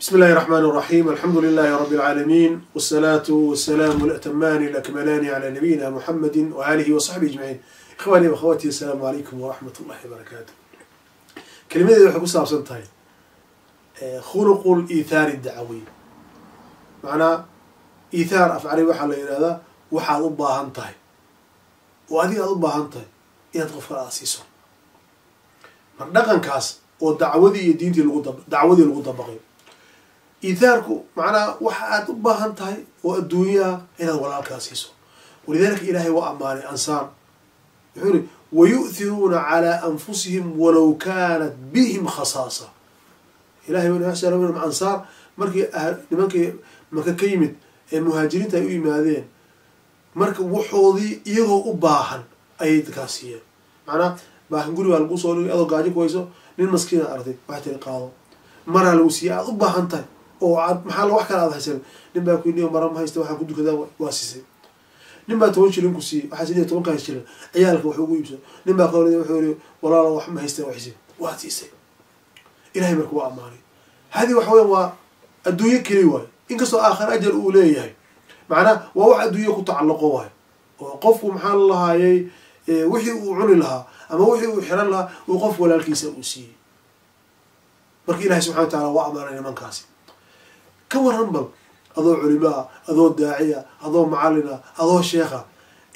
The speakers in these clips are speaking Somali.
بسم الله الرحمن الرحيم الحمد لله رب العالمين والصلاة والسلام الأتمان الأكملان على نبينا محمد وآله وصحبه أجمعين إخواني وأخواتي السلام عليكم ورحمة الله وبركاته كلمة waxay ku saabsan tahay khuluqu liithaari dacawiy macnaa iithaar afcali waxaa la yidhahdaa waxaad u baahan tahay oo adiga aad u baahan tahay inaad qof kale aad iithaarku macnaha waxa aad u baahan tahay oo adduunyaha inaad walaalkaa siiso. Walidaalika ilaahay waa ammaanay ansaar wuxuu iri wayu'thiruuna calaa anfusihim walow kaanat bihim khasaasa. Ilahay ansaar markii nimankii marka ka yimid ee muhaajiriinta ay u yimaadeen marka waxoodii iyagoo u baahan ayay dadkaa siiyeen. Macnaa baahan guri baa lagu soo dhigay adoo gaajo ku hayso nin maskiina arday waxay tiri qaado. Maraa lagu siiyey aad u baahan tahay oo aad wax kale aad haysan nin baa ku yidhi mara ma haysta waxaan ku dukadaa. Waa siisay nin baa toban shilin ku siiyey waxaa siiyey toban kaas shilin. Ciyaalka wax ugu iibsan. Nin baa kale wuxuu yidhi walaalo wax ma haysta waxsi waad siisay. Ilahay marka waa ammaanay. Hadi waxa weya waa adduunyo keli waayo inkastoo aakhir ajar uu leeyahay. Macnaa waa wax adduunyo ku tacalluqo waayo. Oo qofku maxaa lalahaayay wixii uu cuni lahaa ama wixii uu xiran lahaa uu qof walaalkiisa uu siiyey. Marka ilahay subxana wa taala waa ammaanay nimankaasi ka waran bal adoo culimaa adoo daaciya adoo macalina adoo sheekha.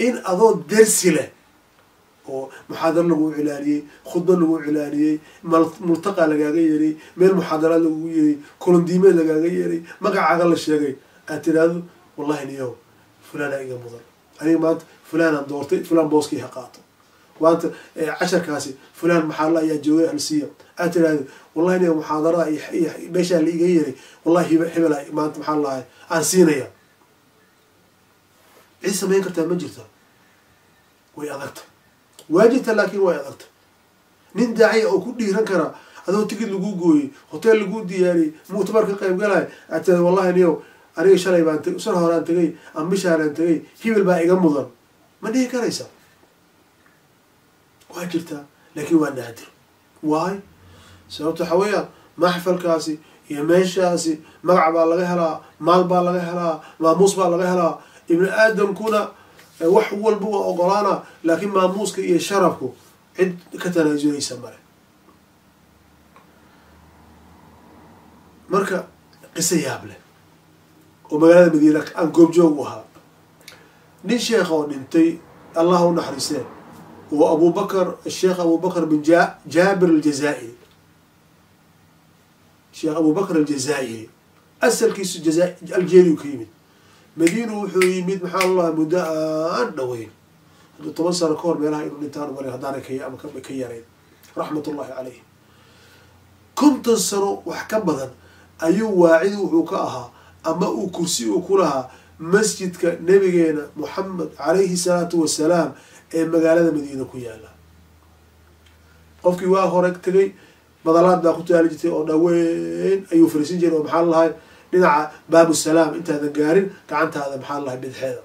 In adoo dersi leh oo muxaadaro lagu cilaaniyey khudba lagu cilaaniyey multaqa lagaaga yeeray meel muxaadaraad lagugu yeeray kolondiimeed lagaaga yeeray magacaaga la sheegay. Aad tiraahdo wallahi niyow fulaana iga mudan. Aniga maanta fulaanaan doortay fulaan booskii ha qaato maanta casharkaasi fulaan maxaalla ayaa joogay halsiya aad tiraahdo wallahi niyow muxaadarada iyo meeshaa la iga yeeray wallahi hebela maanta maxaa lahay aan siinaya cid samayn kartaa ma jirta way adagta. Waajibta laakiin way adagta. Nin daaciya oo ku dhiiran kara adoo tigid lagu gooyey hoteel lagu diyaariyey muctabar ka qayb galay aad wallahi niyow aniga shalay baan sar horaan tegay ama bishaaraan tegay hibil baa iga mudan. Ma dhihi karaysa waa jirtaa laakiin waa naadir. Waay sababta waxa weeyaan maxfalkaasi iyo meeshaasi magac baa laga helaa maal baa laga helaa maamuus baa laga helaa. Ibni aadamkuna wax walba waa ogolaana laakiin maamuuska iyo sharafku cid ka tanaasuleysa male marka qiso yaab leh. Oo magaalada madiina aan goobjoog u ahaa. Nin sheekh oo dhintay allah u naxariisee abubakar bin jaabir aljazaa'iri sheekh abubakar aljazaa'iri asalkiisu algeria ka yimid madiinu wuxuu yimid maxaa lalaha muddo aan dhaweyn hadduu toban sano ka hor meelaha inuu dhintaan umar haddaana ama ka yarayn raxmat ullahi caleyh konton sano wax ka badan ayuu waacidi wuxuu ka ahaa ama uu kursi uu ku lahaa masjidka nabigeena moxamed calayhi salaatu wasalaam ee magaalada madiina ku yaalla. Qofkii waa hore tegay madalaad baa ku taali jirtay oo dhaweyn ayuu fariisin jiray oo maxaa lalahay dhinaca baabusalaam intaadan gaarin gacantaada maxaa lalahay bidxeeda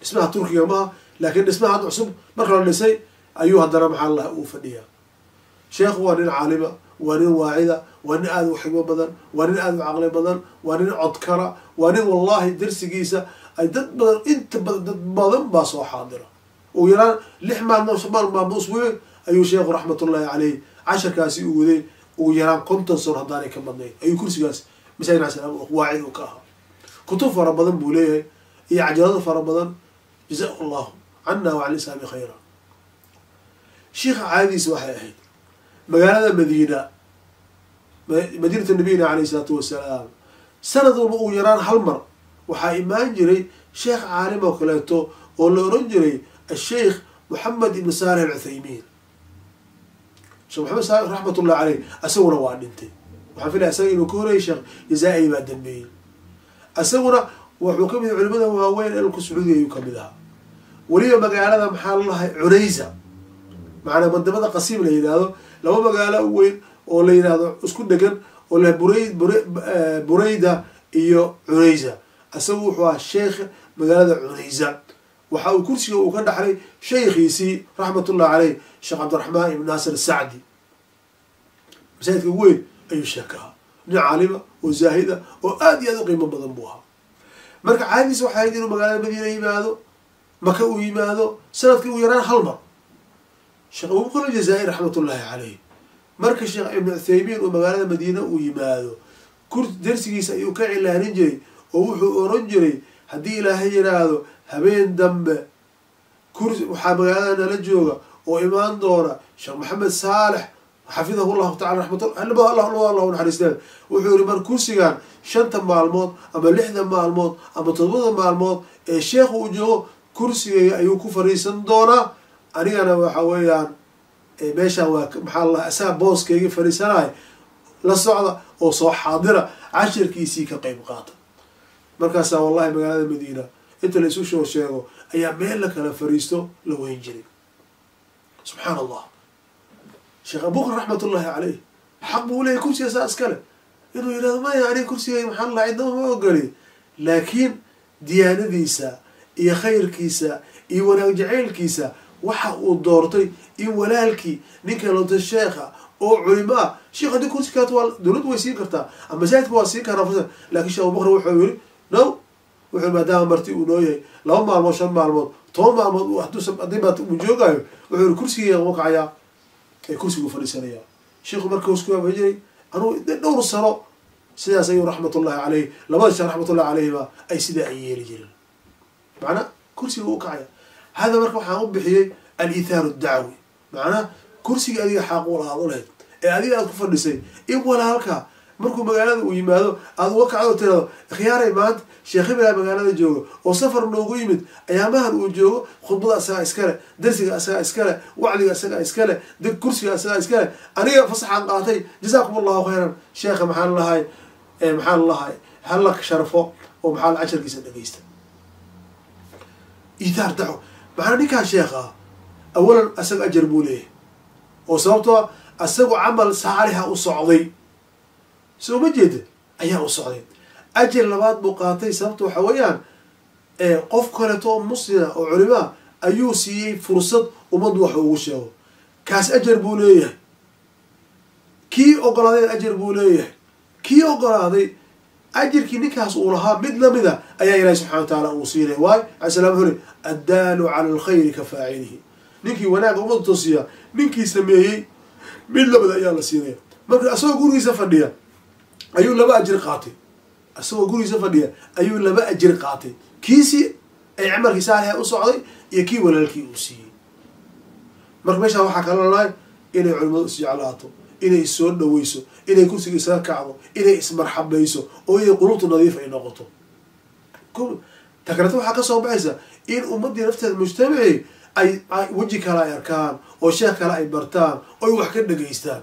dhismaha turkiga maha laakiin dhismaha hadda cusub marka la dhisay ayuu haddana maxaa lalahay uu fadhiyaa. Sheekhu waa nin caalima waa nin waacida waa nin aada u xigmo badan waa nin aada u caqli badan waa nin codkara waa nin wallahi darsigiisa ay dad badan inta badan dad badan baa soo xaadira ugu yaraan lix maalmood shabaal maamuus weyn ayuu sheekhu raxmatullaahi caleyh casharkaasi u waday. Ugu yaraan konton sano haddaanay ka badnayn. Ayuu kursigaas masaajid casalaam waacid uu ka ahaa. Kutub fara badan buu leeyahay iyo cajalado fara badan. Jazaahu allahu cana wa can islaami khayra. Sheikha caadadiisa waxay ahayd magaalada madiina madiinata nabiyina caleyhi isalaatu wasalaam sanad walba ugu yaraan hal mar. Waxaa imaan jiray sheekh caalim oo kaleeto oo la oran jiray asheikh moxamed ibn saalix alcuthaymiin sheekh maxamed saalex raxmatullah caleyh isaguna waa dhintay waxaan filaya isaga inuu ka horeyay sheekh jazaa-i baa dambeeyey isaguna wuxuu ka mid yahay culimada waaweyn elku sacuudiga ayuu ka mid ahaa weliba magaalada maxaa lalahay cunaysa macanaa mandamada qasiim la yidhaahdo laba magaalo weyn oo la yidhaahdo isku dhegan oo la buray burayda iyo cunaysa isagu wuxuu ahaa sheekh magaalada cunaysa waxa uu kursiga uu ka dhaxlay shaykhiisii raxmatullah caleyh sheekh cabdiraxmaan ibn naasir sacdi. Masaajidka weyn ayuu sheeka ahaa nin caalima oo zaahida oo aada iyo aad u qiimo badan buu ahaa. Marka caadiisa waxay ahayd inuu magaalada madiina yimaado maka uu yimaado sannadkii uu yaraan hal mar. Sheekh abubakar aljazaa'ir raxmatullaahi caleyh marka sheekh ibnu uthaymiin uu magaalada madiina uu yimaado kur darsigiisa ayuu ka cilaanin jiray oo wuxuu oran jiray haddii ilaahay yidhaahdo habeen dambe kursi waxaa magaalada nala jooga oo imaan doona sheekh maxamed saalex xafidahu llahu tacala raxmatullah naxariisteen wuxuu yihi mar kursigan shanta maalmood ama lixda maalmood ama todobada maalmood ee sheekhu uu joogo kursigayga ayuu ku fariisan doonaa anigana waxa weeyaan meeshaan waa maxaa lalaha isaga booskayga fariisanaya la socda oo soo xaadira cashirkiisii ka qeyb qaata. Markaasaa wallahi magaalada madiina inta la isu soo sheego ayaa meel la kala fariisto la weyn jiray. Subxaan allah sheekh abubakar raxmatullaahi caleyh xaq buu leeyahy kursiga saa iskale inuu yidhahdo maya aniga kursigay maxaa lalaha cidnaba ma ogoli. Laakiin diyaanadiisa iyo khayrkiisa iyo wanaag jacaylkiisa waxa uu doortay in walaalkii ninka lonta sheekha oo culimo ah sheekh haddii kursi kaat waa dowladdu way siin kartaa ama masaajidka waa siin karaa fursa laakiin sheekh abubakar wuxuu yiri no wuxuu maadaama marti uu noo yahay laba maalmood shan maalmood toban maalmood haddii baad uu joogaayo wuxuu yiri kursigii ma kacayaa. Ee kursigu fadhiisanayaa sheikhu marka hoos ku jiray anuu dhowr sano sidaas ayuu raxmatullahi caleyh labada sheekh raxmatullahi caleyhima ay sidaa ay yeeli jireen. Macnaa kursiga u kacaya hada marka waxaan u bixiyey al-ithaaru dacwi macnaa kursiga adiga xaaqul aad u lahayd ee adiga aad ku fadhisay in walaalka markuu magaalada uu yimaado aada uga kacdo tirado khiyaaray maanta sheekh hibilaa magaalada jooga oo safar noogu yimid ayaamahan uu joogo khudbada asagaa iskale darsiga asagaa iskale wacdiga asagaa iskale kursiga asagaa iskale aniga fasaxaan qaatay jazaakum allahu khayran sheekha maxaan lahay maxaan lahay hala sharfo oo maxaa casharkiisa dhegeysta ithaar daco. Maxaa ninkaan sheekha awalan asaga ajar buu leeyahay. Oo sababtoo asagoo camal saalixa u socday soo ma jeeda ayaa u socday. Ajar labaad buu qaatay sababta waxa weeyaan qof kaleeto oo muslima oo culimaa ayuu siiyey fursad ummaddu wax ugu sheego. Kaas ajar buu leeyahay. Kii ogolaaday ajar buu leeyahay. Kii ogolaaday ajirkii ninkaas uu lahaa mid lamida ayaa ilaahi subxana wa tacaala uu siinaya waayo wuxuu uri addaalu cala alkhayri ka faacilihi ninkii wanaagga ummaddu tosiya ninkii sameeyey mid lamida ayaa la siinaya. Marka asagoo gurigiisa fadhiya ayuu laba ajir qaatay. Isagoo gurigiisa fadhiya ayuu laba ajir qaatay. Kiisii ay camalkii saalixa u socday iyo kii walaalkii uu siiyey. Marka meeshaan waxaa kala lahay inay culimadu isjeclaato inay issoo dhaweyso inay kursiga isaga kacdo inay ismarxabayso oo inay qulubtu nadiif ay noqoto. Takrata waxaa ka soo baxaysa in ummaddii nafteeda mujtamacii ay weji kale ay arkaan oo sheekh kale ay bartaan oo ay wax ka dhegaystaan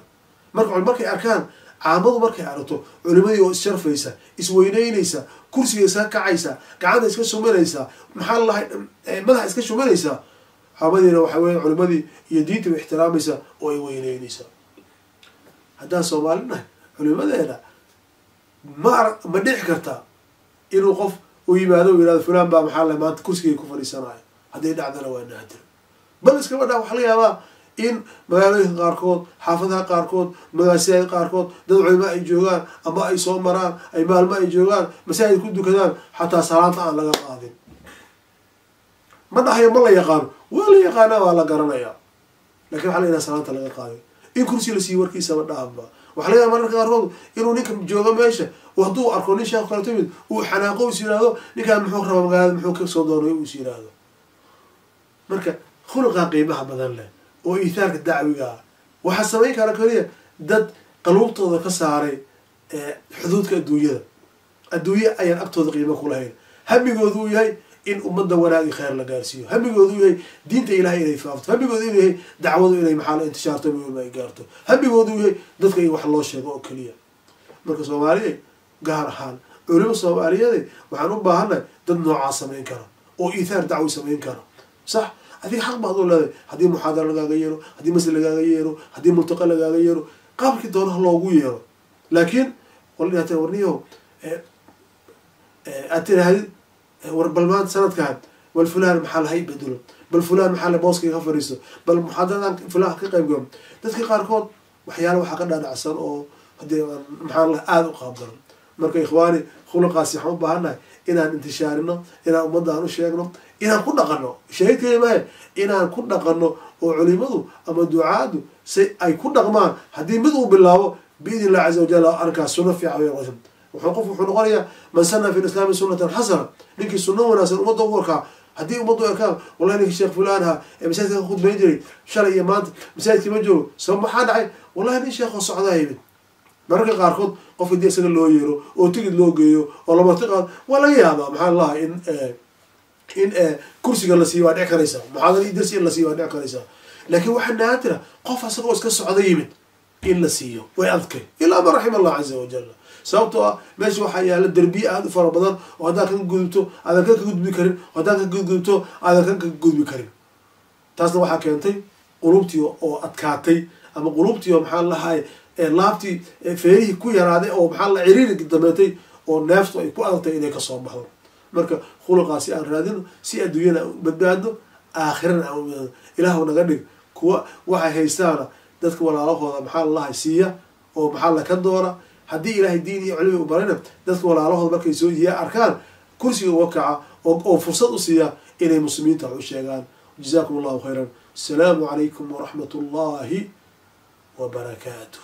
marka markay arkaan caamadu markay aragto culimadii oo issharfaysa isweyneynaysa kursiga iska kacaysa gacanta iska shumanaysa maxaa lalahay madaxa iska shumanaysa caamadiina waxa weya culimadii iyo diinta way ixtiraamaysa oo ay weyneynaysa. Haddaan soomaali nahay culimadeena ma ma dhici karta inuu qof u yimaado u yihahdo fulan baa maxaa lahay? Maanta kursigay ku fadhiisanayo hadday dhacdana waa naadir. Bal iskaba dhaa waxa laga yaabaa in magaalooyinka qaarkood xaafadaha qaarkood magaasiyaada qaarkood dad culimo ay joogaan ama ay soo maraan ay maalmo ay joogaan masaajid ku dukadaan xataa salaanta aan laga qaadin. Ma dhahayo ma la yaqaano waa la yaqaanaa waa la garanayaa. Lakin waxa la yidhaha salaanta laga qaadin. In kursi la siiyo warkiisaba dhaafba waxa laga yaaba mararka qaarkood inuu ninka joogo meesha hadduu arko nin sheekh kale timid uu xanaaqo is yihahdo ninkaan muxuu rabaa magaalada muxuu ka soo doonay us yihahdo marka khuluqaa qiimaha badan leh oo iithaarka dacwiga ah. Waxaa samayn kara keliya dad qaluubtooda ka saaray xuduudka adduunyada. Adduunye ayaan agtooda qiimo ku lahayn. Hamigoodu uu yahay in ummadda wanaagi khayr la gaarsiiyo. Hamigoodu yahay diinta ilahay inay faafto. Hamigoodu inuu yahay dacwadu inay maxaa la intishaarto muhima ay gaarto. Hamigoodu yahay dadka in wax loo sheego oo keliya. Marka soomaaliya gaar ahaan culimo soomaaliyeed waxaan u baahannahay dad noocaa samayn kara oo iithaar dacwi samayn kara. Sax adiga xaq baad u leedahay haddii muxaadara lagaaga yeero haddii masjid lagaaga yeero haddii multaqa lagaaga yeero qaabkii doonaha loogu yeero. Laakiin waldhihaate warniyo aad tirahdid war bal maanta sanadkan bal fulaan maxaa lahay bedelo bal fulaan maxaa la booska ka fariisto? Bal muxaadaradan fulaan ka qayb galo? Dadka qaarkood waxyaala waxaa ka dhaadhacsan oo haddii maxaa la aada u qaabdaran marka ikhwaani khuluqaasi waxaan u baahannahay inaan intishaarino inaan ummadda aan u sheegno inaan ku dhaqano keli maahe inaan ku dhaqano oo culimadu ama ducaadu si ay ku dhaqmaan haddii mid uu bilaabo biidn illah caza wajal arkaas suno fiican way noqon wuxuu qof wuxuu noqonayaa man sana fi lislaami sunatan xasana ninkii sunno wanaagsan ummadda u arkaa haddii ummaddu arkaan wallahi ninkii sheekh fulaan ee masaajidka ka khudbayn jiray shalay iyo maanta masaajidkii ma joogo sabab maxaa dhacay? Wallahi nin sheekoo socdaa yimid mararka qaarkood qofka dii isaga loo yeero oo tigid loo geeyo oo lamarti qaad waa laga yaabaa maxaa lahaa in in kursiga la siiyo waa dhici karaysaa muxaadara iyo la siiyo waa dhici karaysaa. Laakiin waxaa naatira qof asagoo iska socda yimid in la siiyo way adkay ilaa man raxima allah caza wajal sababtoo ah meesha waxaa yaalla derbiye aada u fara badan oo haddaan ka gudubto aadan kan ka gudbi karin oo haddaan ka gudgudubto aadan kan ka gudbi karin. Taasna waxaa keentay qulubtii oo adkaatay ama qulubtii oo maxaa lahay laabtii feerihii ku yaraaday oo maxaa la ciriiri dameetay oo neeftu ay ku adagtay inay ka soo baxdo. Marka khuluqaasi aan raadino si adduunyana aan badbaadno aakhirana aan ubaadno ilaahu naga dhig kuwa waxay haystaana dadka walaalahooda maxaa lalahay siiya oo maxaa laka doona haddii ilaahay diin iyo cilmi u barayna dadka walaalahooda markay soo yiya arkaan kursiga uga kaca oo fursad u siiya inay muslimiinta wax u sheegaan. Jazakum allahu khayran asalaamu calaykum waraxmat ullahi wabarakaatuh